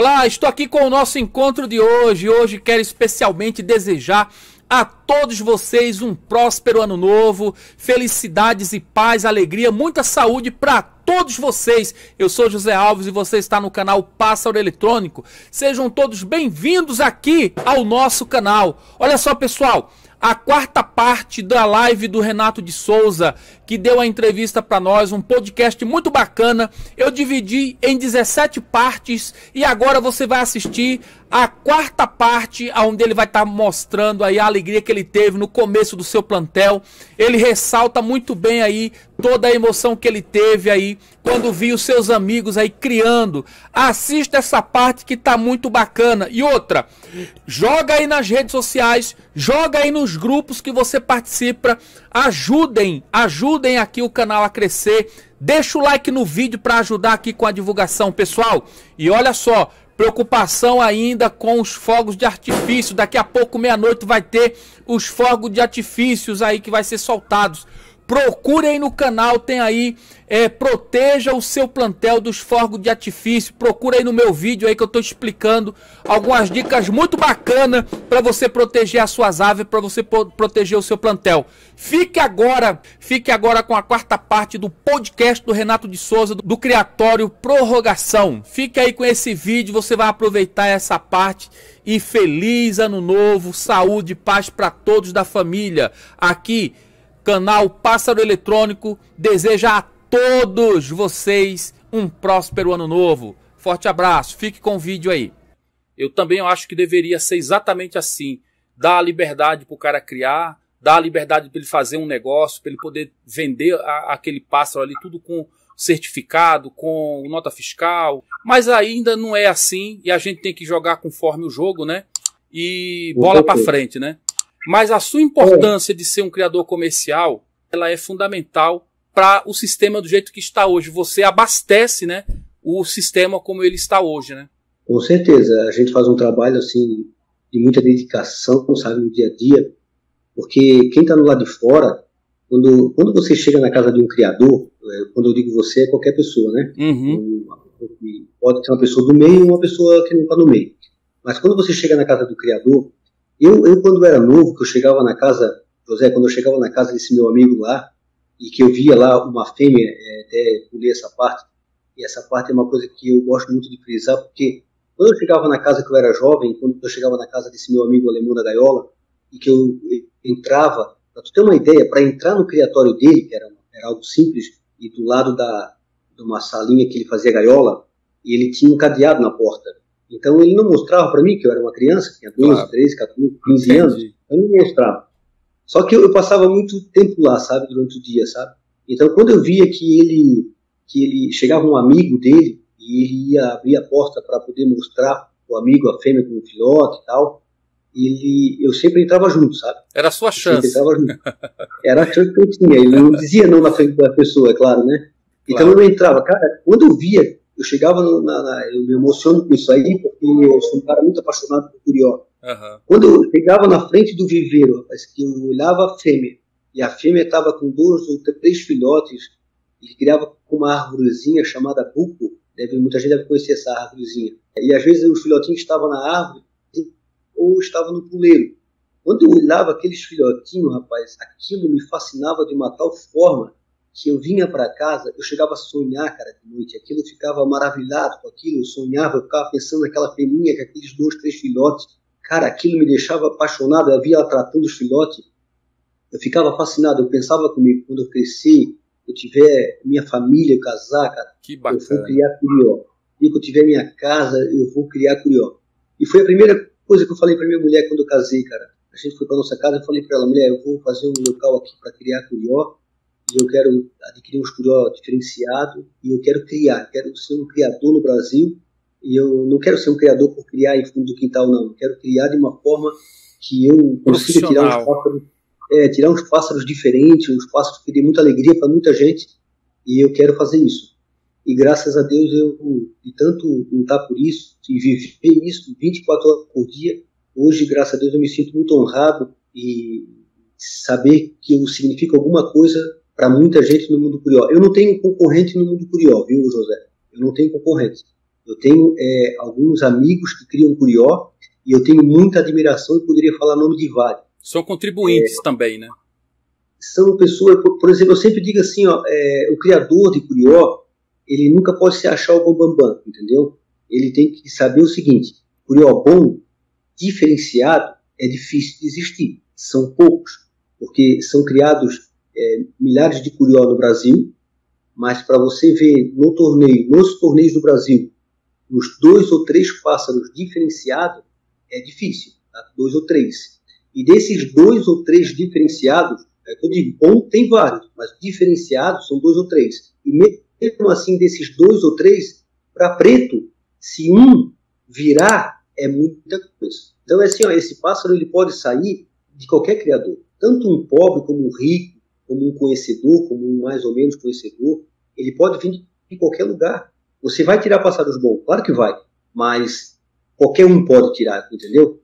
Olá, estou aqui com o nosso encontro de hoje. Hoje quero especialmente desejar a todos vocês um próspero ano novo, felicidades e paz, alegria, muita saúde para todos vocês. Eu sou José Alves e você está no canal Pássaro Eletrônico. Sejam todos bem-vindos aqui ao nosso canal. Olha só, pessoal, a quarta parte da live do Renato de Souza, que deu a entrevista para nós, um podcast muito bacana. Eu dividi em 17 partes e agora você vai assistir a quarta parte, onde ele vai estar tá mostrando aí a alegria que ele teve no começo do seu plantel. Ele ressalta muito bem aí toda a emoção que ele teve aí quando viu seus amigos aí criando. Assista essa parte que tá muito bacana. E outra, joga aí nas redes sociais, joga aí nos grupos que você participa, ajudem, ajudem aqui o canal a crescer. Deixa o like no vídeo para ajudar aqui com a divulgação, pessoal. E olha só, Preocupação ainda com os fogos de artifício. Daqui a pouco, meia-noite, vai ter os fogos de artifícios aí que vai ser soltados. Procure aí no canal, tem aí, é, proteja o seu plantel dos fogos de artifício. Procure aí no meu vídeo aí que eu estou explicando algumas dicas muito bacanas para você proteger as suas aves, para você proteger o seu plantel. Fique agora, fique agora com a quarta parte do podcast do Renato de Souza, do Criatório Prorrogação. Fique aí com esse vídeo, você vai aproveitar essa parte e feliz ano novo, saúde paz para todos da família. Aqui canal Pássaro Eletrônico deseja a todos vocês um próspero ano novo. Forte abraço, fique com o vídeo aí. Eu também acho que deveria ser exatamente assim. Dar a liberdade para o cara criar, dar a liberdade para ele fazer um negócio, para ele poder vender a, aquele pássaro ali, tudo com certificado, com nota fiscal. Mas ainda não é assim e a gente tem que jogar conforme o jogo, né? E bola para frente, né? Mas a sua importância de ser um criador comercial, ela é fundamental para o sistema do jeito que está hoje. Você abastece, né, o sistema como ele está hoje, né? Com certeza, a gente faz um trabalho assim de muita dedicação, sabe, no dia a dia, porque quem está no lado de fora, quando, quando você chega na casa de um criador, é, quando eu digo você, é qualquer pessoa, né? Uhum. Pode ser uma pessoa do meio uma pessoa que não está no meio. Mas quando você chega na casa do criador, eu, eu, quando era novo, que eu chegava na casa, José, quando eu chegava na casa desse meu amigo lá, e que eu via lá uma fêmea, é, até pulei essa parte, e essa parte é uma coisa que eu gosto muito de frisar, porque quando eu chegava na casa que eu era jovem, quando eu chegava na casa desse meu amigo alemão da gaiola, e que eu entrava, para tu ter uma ideia, para entrar no criatório dele, que era, era algo simples, e do lado da, de uma salinha que ele fazia gaiola, ele tinha um cadeado na porta. Então ele não mostrava para mim que eu era uma criança, tinha 12, claro. 13, 14, 15 anos, eu não mostrava. Só que eu, eu, passava muito tempo lá, sabe, durante o dia, sabe? Então quando eu via que ele que ele chegava um amigo dele e ele ia abrir a porta para poder mostrar o amigo a fêmea com o filhote e tal, ele eu sempre entrava junto, sabe? Era a sua chance. entrava junto. Era a chance que eu tinha. Ele não dizia não na frente da pessoa, é claro, né? Então claro. eu entrava, cara, quando eu via eu chegava no, na, na, eu me emociono com isso aí, porque eu sou um cara muito apaixonado por curió. Uhum. Quando eu chegava na frente do viveiro, rapaz, que eu olhava a fêmea, e a fêmea estava com dois ou três filhotes, e criava com uma árvorezinha chamada buco, deve, muita gente deve conhecer essa árvorezinha. E às vezes os filhotinhos estavam na árvore, ou estavam no puleiro. Quando eu olhava aqueles filhotinhos, rapaz, aquilo me fascinava de uma tal forma que eu vinha para casa, eu chegava a sonhar, cara, de noite. Aquilo eu ficava maravilhado com aquilo, eu sonhava, eu ficava pensando naquela feminha com aqueles dois, três filhotes. Cara, aquilo me deixava apaixonado, eu via ela tratando os filhotes. Eu ficava fascinado, eu pensava comigo, quando eu crescer, eu tiver minha família, eu casar, cara, que bacana. eu vou criar curió. E quando eu tiver minha casa, eu vou criar curió. E foi a primeira coisa que eu falei para minha mulher quando eu casei, cara. A gente foi para nossa casa, eu falei para ela, mulher, eu vou fazer um local aqui para criar curió e eu quero adquirir um estúdio diferenciado e eu quero criar, quero ser um criador no Brasil e eu não quero ser um criador por criar em fundo do quintal, não. Eu quero criar de uma forma que eu consiga tirar uns pássaros, é, tirar uns pássaros diferentes, uns pássaros que dê muita alegria para muita gente e eu quero fazer isso. E graças a Deus eu, de tanto lutar por isso e viver isso 24 horas por dia, hoje, graças a Deus, eu me sinto muito honrado e saber que eu significo alguma coisa para muita gente no mundo curió. Eu não tenho concorrente no mundo curió, viu, José? Eu não tenho concorrente. Eu tenho é, alguns amigos que criam curió e eu tenho muita admiração e poderia falar nome de vários. São contribuintes é, também, né? São pessoas, por, por, exemplo, eu sempre digo assim, ó, é, o criador de curió, ele nunca pode se achar o bambambam, bam, bam, entendeu? Ele tem que saber o seguinte, curió bom, diferenciado, é difícil de existir. São poucos, porque são criados é, milhares de curió no Brasil, mas para você ver no torneio, nos torneios do Brasil, os dois ou três pássaros diferenciados, é difícil, tá? dois ou três. E desses dois ou três diferenciados, é que eu digo, bom tem vários, mas diferenciados são dois ou três. E mesmo assim, desses dois ou três, para preto, se um virar, é muita coisa. Então, é assim, ó, esse pássaro ele pode sair de qualquer criador. Tanto um pobre como um rico, como um conhecedor, como um mais ou menos conhecedor, ele pode vir de qualquer lugar. Você vai tirar pássaros bons? Claro que vai, mas qualquer um pode tirar, entendeu?